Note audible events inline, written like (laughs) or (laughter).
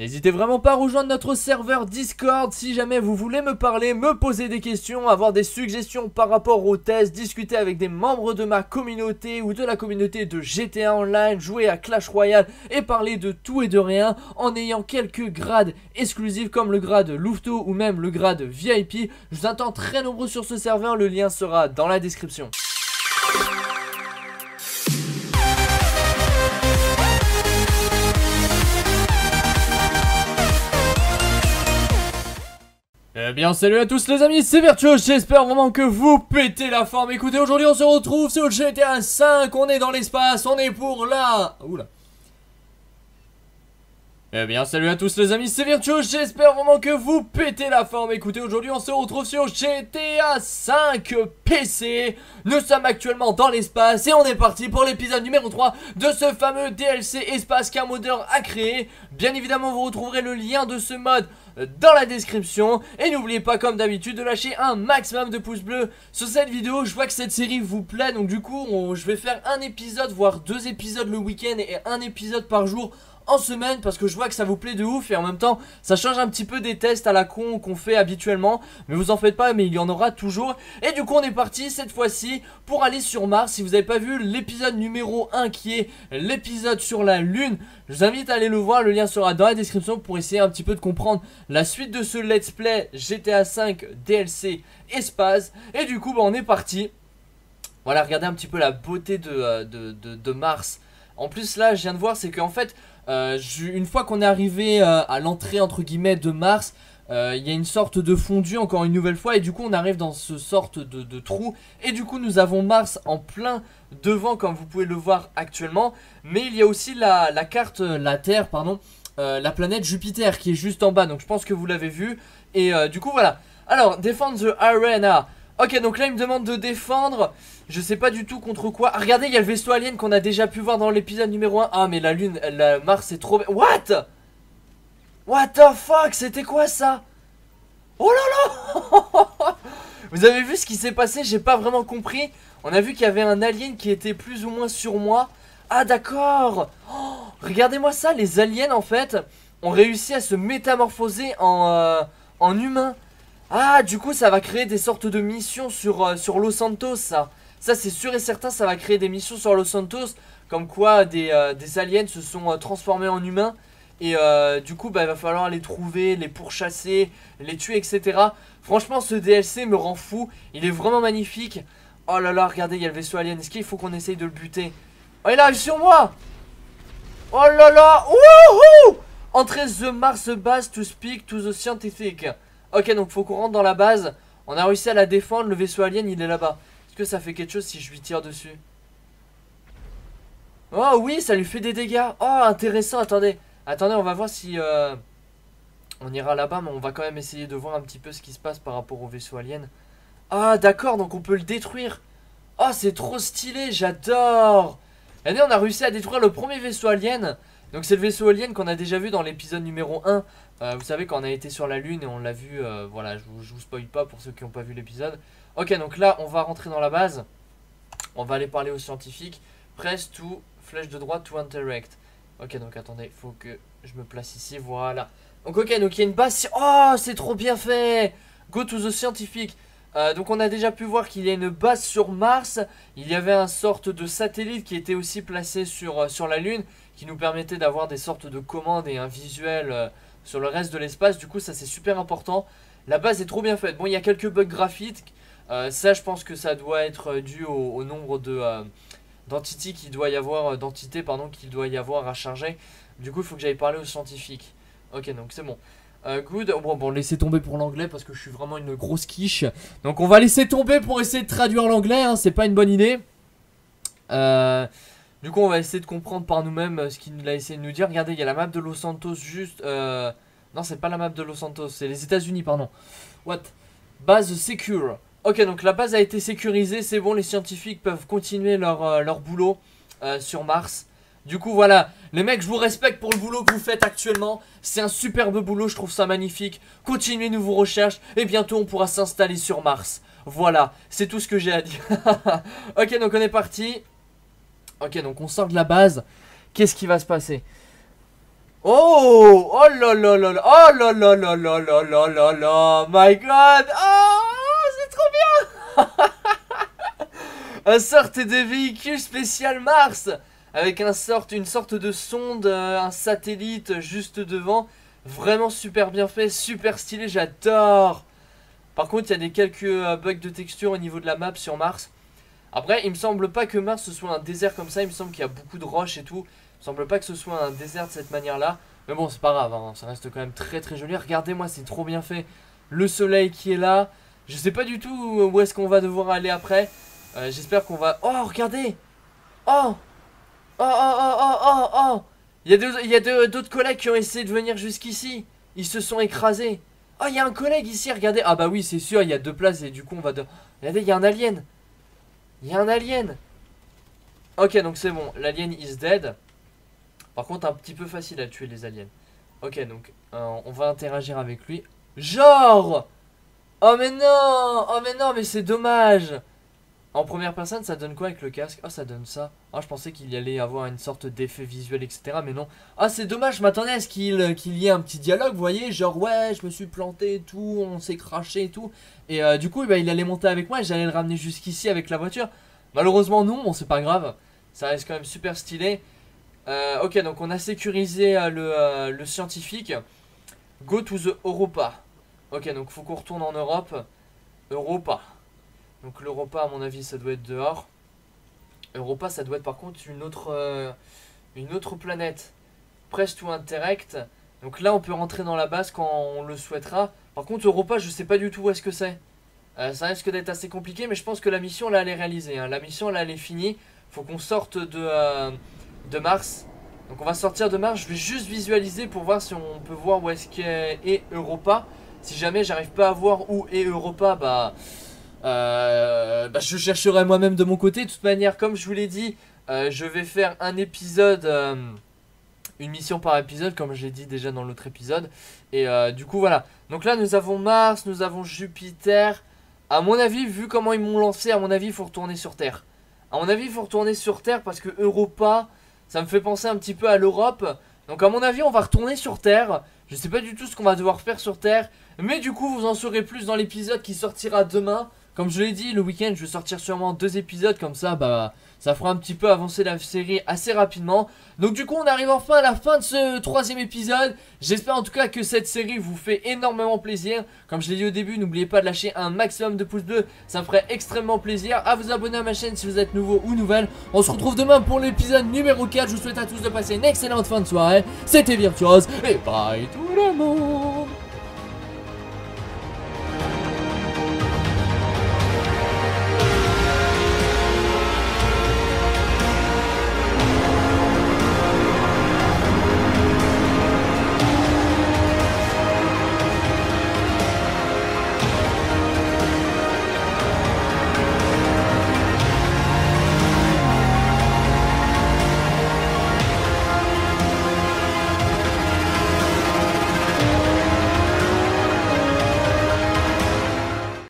N'hésitez vraiment pas à rejoindre notre serveur Discord si jamais vous voulez me parler, me poser des questions, avoir des suggestions par rapport au test, discuter avec des membres de ma communauté ou de la communauté de GTA Online, jouer à Clash Royale et parler de tout et de rien en ayant quelques grades exclusifs comme le grade Louveteau ou même le grade VIP. Je vous attends très nombreux sur ce serveur, le lien sera dans la description. Eh bien salut à tous les amis, c'est Virtuos, j'espère vraiment que vous pétez la forme. Écoutez, aujourd'hui on se retrouve sur GTA 5, on est dans l'espace, on est pour là Oula. Eh bien salut à tous les amis, c'est Virtuos, j'espère vraiment que vous pétez la forme. Écoutez, aujourd'hui on se retrouve sur GTA 5 PC Nous sommes actuellement dans l'espace et on est parti pour l'épisode numéro 3 de ce fameux DLC espace qu'un modeur a créé. Bien évidemment vous retrouverez le lien de ce mode dans la description. Et n'oubliez pas comme d'habitude de lâcher un maximum de pouces bleus sur cette vidéo. Je vois que cette série vous plaît donc du coup je vais faire un épisode voire deux épisodes le week-end et un épisode par jour en semaine parce que je vois que ça vous plaît de ouf et en même temps ça change un petit peu des tests à la con qu'on fait habituellement. Mais vous en faites pas mais il y en aura toujours. Et du coup on est parti cette fois-ci pour aller sur Mars. Si vous n'avez pas vu l'épisode numéro 1 qui est l'épisode sur la lune je vous invite à aller le voir. Le lien sera dans la description pour essayer un petit peu de comprendre la suite de ce let's play GTA 5 DLC espace. Et du coup bah, on est parti. Voilà regardez un petit peu la beauté de, euh, de, de Mars en plus là je viens de voir c'est qu'en fait euh, une fois qu'on est arrivé euh, à l'entrée entre guillemets de Mars, euh, il y a une sorte de fondu encore une nouvelle fois et du coup on arrive dans ce sorte de, trou. Et du coup nous avons Mars en plein devant comme vous pouvez le voir actuellement. Mais il y a aussi la, carte, la Terre pardon, la planète Jupiter qui est juste en bas. Donc je pense que vous l'avez vu. Et du coup voilà. Alors défendre the arena. Ok, donc là, il me demande de défendre. Je sais pas du tout contre quoi. Ah, regardez, il y a le vaisseau alien qu'on a déjà pu voir dans l'épisode numéro 1. Ah, mais la lune, la Mars, c'est trop... What? What the fuck? C'était quoi ça? Oh là là (laughs) Vous avez vu ce qui s'est passé? J'ai pas vraiment compris. On a vu qu'il y avait un alien qui était plus ou moins sur moi. Ah, d'accord oh, Regardez-moi ça, les aliens, en fait, ont réussi à se métamorphoser en, euh, en humain. Ah, du coup, ça va créer des sortes de missions sur, euh, sur Los Santos, ça. Ça, c'est sûr et certain, ça va créer des missions sur Los Santos. Comme quoi, des, euh, aliens se sont euh, transformés en humains. Et du coup, bah, il va falloir les trouver, les pourchasser, les tuer, etc. Franchement, ce DLC me rend fou. Il est vraiment magnifique. Oh là là, regardez, il y a le vaisseau alien. Est-ce qu'il faut qu'on essaye de le buter? Oh, il arrive sur moi Oh là là Wouhou Entrez the Mars base to speak to the scientific. Ok, donc faut qu'on rentre dans la base. On a réussi à la défendre. Le vaisseau alien, il est là-bas. Est-ce que ça fait quelque chose si je lui tire dessus? Oh oui, ça lui fait des dégâts. Oh, intéressant. Attendez. Attendez, on va voir si... Euh, on ira là-bas, mais on va quand même essayer de voir un petit peu ce qui se passe par rapport au vaisseau alien. Ah, d'accord, donc on peut le détruire. Oh, c'est trop stylé, j'adore. Regardez, on a réussi à détruire le premier vaisseau alien. Donc c'est le vaisseau alien qu'on a déjà vu dans l'épisode numéro 1 euh, Vous savez quand on a été sur la lune et on l'a vu, euh, voilà je vous, vous spoil pas pour ceux qui n'ont pas vu l'épisode Ok donc là on va rentrer dans la base On va aller parler aux scientifiques Press to, flèche de droite to interact Ok donc attendez, faut que je me place ici, voilà Donc ok donc il y a une base, oh c'est trop bien fait Go to the scientifique euh, donc on a déjà pu voir qu'il y a une base sur Mars, il y avait un sorte de satellite qui était aussi placé sur, sur la Lune, qui nous permettait d'avoir des sortes de commandes et un visuel euh, sur le reste de l'espace. Du coup, ça c'est super important. La base est trop bien faite. Bon, il y a quelques bugs graphiques. Euh, ça, je pense que ça doit être euh, dû au, nombre de d'entités qu'il doit y avoir, d'entités pardon qu'il doit y avoir à charger. Du coup, il faut que j'aille parler aux scientifiques. Ok, donc c'est bon. good. Bon, bon, laissez tomber pour l'anglais parce que je suis vraiment une grosse quiche. Donc, on va laisser tomber pour essayer de traduire l'anglais. Hein, c'est pas une bonne idée. Euh, du coup, on va essayer de comprendre par nous-mêmes euh, ce qu'il a essayé de nous dire. Regardez, il y a la map de Los Santos juste... Euh... Non, c'est pas la map de Los Santos, c'est les États-Unis, pardon. What? Base secure. Ok, donc la base a été sécurisée, c'est bon, les scientifiques peuvent continuer leur, euh, boulot euh, sur Mars. Du coup, voilà, les mecs, je vous respecte pour le boulot que vous faites actuellement. C'est un superbe boulot, je trouve ça magnifique. Continuez vos recherches et bientôt on pourra s'installer sur Mars. Voilà, c'est tout ce que j'ai à dire. (laughs) ok, donc on est parti. Ok, donc on sort de la base. Qu'est-ce qui va se passer? Oh Oh là là là là Oh là là là là là là là là My god Oh C'est trop bien Un sorte de véhicule spécial Mars Avec un sorte, une sorte de sonde, euh, un satellite juste devant Vraiment super bien fait, super stylé, j'adore Par contre, il y a des quelques euh, bugs de texture au niveau de la map sur Mars après, il me semble pas que Mars ce soit un désert comme ça, il me semble qu'il y a beaucoup de roches et tout. Il me semble pas que ce soit un désert de cette manière-là. Mais bon, c'est pas grave, hein. ça reste quand même très très joli. Regardez-moi, c'est trop bien fait. Le soleil qui est là. Je sais pas du tout où est-ce qu'on va devoir aller après. Euh, j'espère qu'on va... Oh, regardez Oh Oh, oh, oh, oh, oh, oh Il y a d'autres collègues qui ont essayé de venir jusqu'ici. Ils se sont écrasés. Oh, il y a un collègue ici, regardez. Ah bah oui, c'est sûr, il y a deux places et du coup, on va... De... Regardez, il y a un alien. Il y a un alien Ok, donc c'est bon. L'alien is dead. Par contre, un petit peu facile à tuer les aliens. Ok, donc euh, on va interagir avec lui. Genre Oh mais non Oh mais non, mais c'est dommage En première personne, ça donne quoi avec le casque? Oh, ça donne ça. Ah, je pensais qu'il y allait avoir une sorte d'effet visuel, etc. Mais non. Ah, c'est dommage, je m'attendais à ce qu'il qu'il y ait un petit dialogue, vous voyez Genre, ouais, je me suis planté et tout, on s'est craché et tout. Et euh, du coup, bah, il allait monter avec moi et j'allais le ramener jusqu'ici avec la voiture. Malheureusement, non, bon, c'est pas grave. Ça reste quand même super stylé. Euh, ok, donc on a sécurisé euh, le, le, scientifique. Go to the Europa. Ok, donc faut qu'on retourne en Europe. Europa. Donc l'Europa, à mon avis, ça doit être dehors. Europa, ça doit être par contre une autre, une autre planète. Press to Interact. Donc là, on peut rentrer dans la base quand on le souhaitera. Par contre, Europa, je sais pas du tout où est-ce que c'est. Euh, ça risque d'être assez compliqué, mais je pense que la mission, là, elle est réalisée. Hein. La mission, là, elle est finie. Faut qu'on sorte de, euh, de Mars. Donc on va sortir de Mars. Je vais juste visualiser pour voir si on peut voir où est-ce qu'est Europa. Si jamais j'arrive pas à voir où est Europa, bah, euh, bah je chercherai moi-même de mon côté. De toute manière, comme je vous l'ai dit, je vais faire un épisode une mission par épisode, comme je l'ai dit déjà dans l'autre épisode. Et euh, du coup, voilà. Donc là, nous avons Mars, nous avons Jupiter. À mon avis, vu comment ils m'ont lancé, à mon avis, il faut retourner sur Terre. À mon avis, il faut retourner sur Terre parce que Europa, ça me fait penser un petit peu à l'Europe. Donc à mon avis, on va retourner sur Terre. Je sais pas du tout ce qu'on va devoir faire sur Terre. Mais du coup, vous en saurez plus dans l'épisode qui sortira demain. Comme je l'ai dit, le week-end, je vais sortir sûrement deux épisodes. Comme ça, bah ça fera un petit peu avancer la série assez rapidement. Donc du coup on arrive enfin à la fin de ce troisième épisode. J'espère en tout cas que cette série vous fait énormément plaisir. Comme je l'ai dit au début, n'oubliez pas de lâcher un maximum de pouces bleus. Ça me ferait extrêmement plaisir. À vous abonner à ma chaîne si vous êtes nouveau ou nouvelle. On se retrouve demain pour l'épisode numéro 4. Je vous souhaite à tous de passer une excellente fin de soirée. C'était Virtuose et bye tout le monde